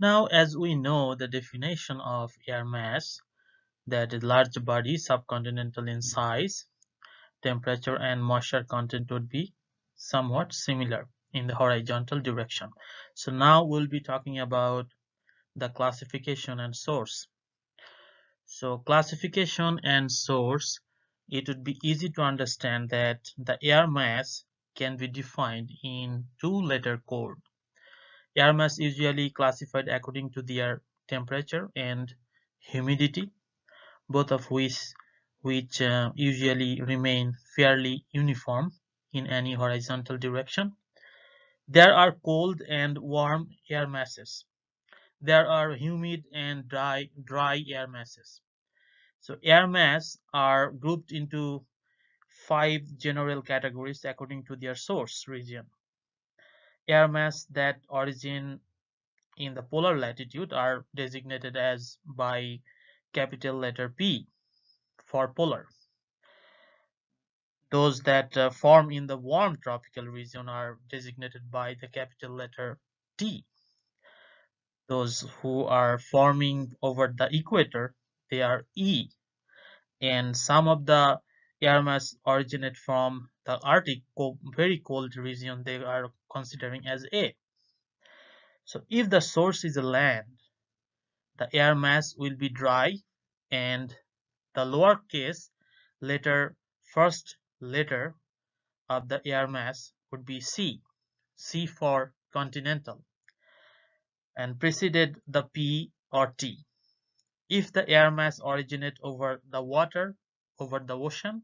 Now, as we know the definition of air mass, that is large body subcontinental in size, temperature and moisture content would be somewhat similar in the horizontal direction. So now we'll be talking about the classification and source. So classification and source, it would be easy to understand that the air mass can be defined in two letter code. Air mass usually classified according to their temperature and humidity, both of which which uh, usually remain fairly uniform in any horizontal direction. There are cold and warm air masses. There are humid and dry, dry air masses. So air mass are grouped into five general categories according to their source region. Air mass that origin in the polar latitude are designated as by capital letter P for polar. Those that uh, form in the warm tropical region are designated by the capital letter T. Those who are forming over the equator, they are E. And some of the air mass originate from the Arctic, very cold region, they are considering as A. So if the source is a land, the air mass will be dry and the lowercase letter first letter of the air mass would be C, C for continental, and preceded the P or T. If the air mass originate over the water, over the ocean,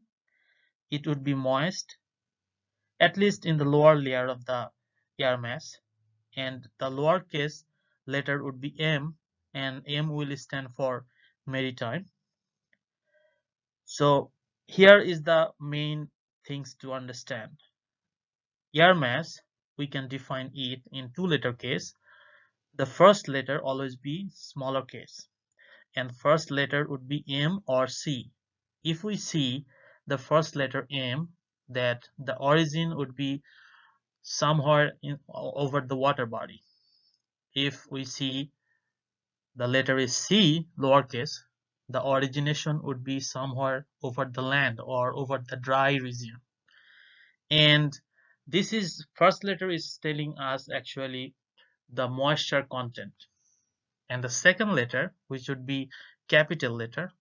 it would be moist, at least in the lower layer of the air mass, and the lowercase letter would be M, and M will stand for maritime. So here is the main things to understand. Air mass, we can define it in two letter case. The first letter always be smaller case and first letter would be M or C. If we see the first letter M that the origin would be somewhere in, over the water body. If we see the letter is C lowercase the origination would be somewhere over the land or over the dry region and this is first letter is telling us actually the moisture content and the second letter which would be capital letter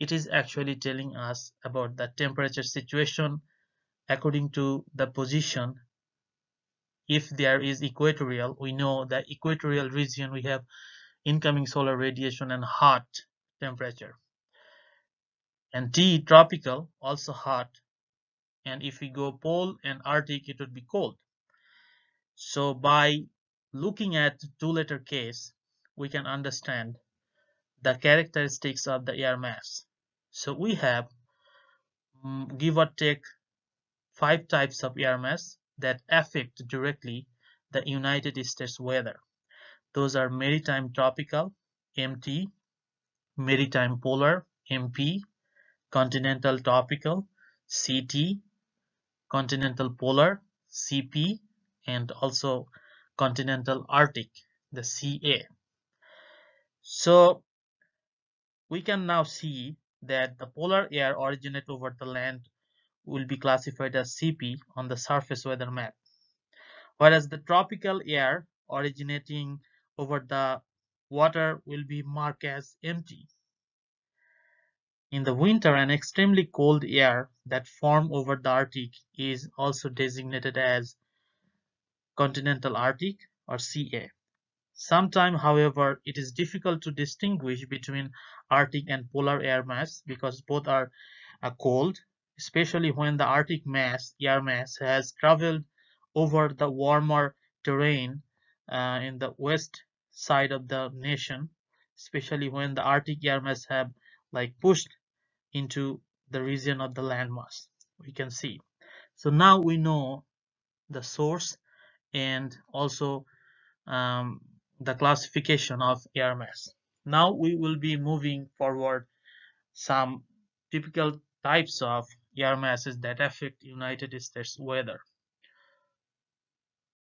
it is actually telling us about the temperature situation according to the position. If there is equatorial we know the equatorial region we have incoming solar radiation and hot temperature. And T tropical also hot. And if we go pole and arctic it would be cold. So by looking at two letter case we can understand the characteristics of the air mass so we have um, give or take five types of air mass that affect directly the United States weather those are maritime tropical MT maritime polar MP, continental tropical CT, continental polar CP, and also continental Arctic the CA. So we can now see that the polar air originate over the land will be classified as CP on the surface weather map, whereas the tropical air originating over the water will be marked as MT. In the winter, an extremely cold air that form over the Arctic is also designated as continental Arctic or CA. Sometimes, however, it is difficult to distinguish between Arctic and polar air mass because both are uh, cold, especially when the Arctic mass, air mass, has traveled over the warmer terrain uh, in the west side of the nation especially when the arctic air mass have like pushed into the region of the landmass we can see. So now we know the source and also um, the classification of air mass now we will be moving forward some typical types of air masses that affect United States weather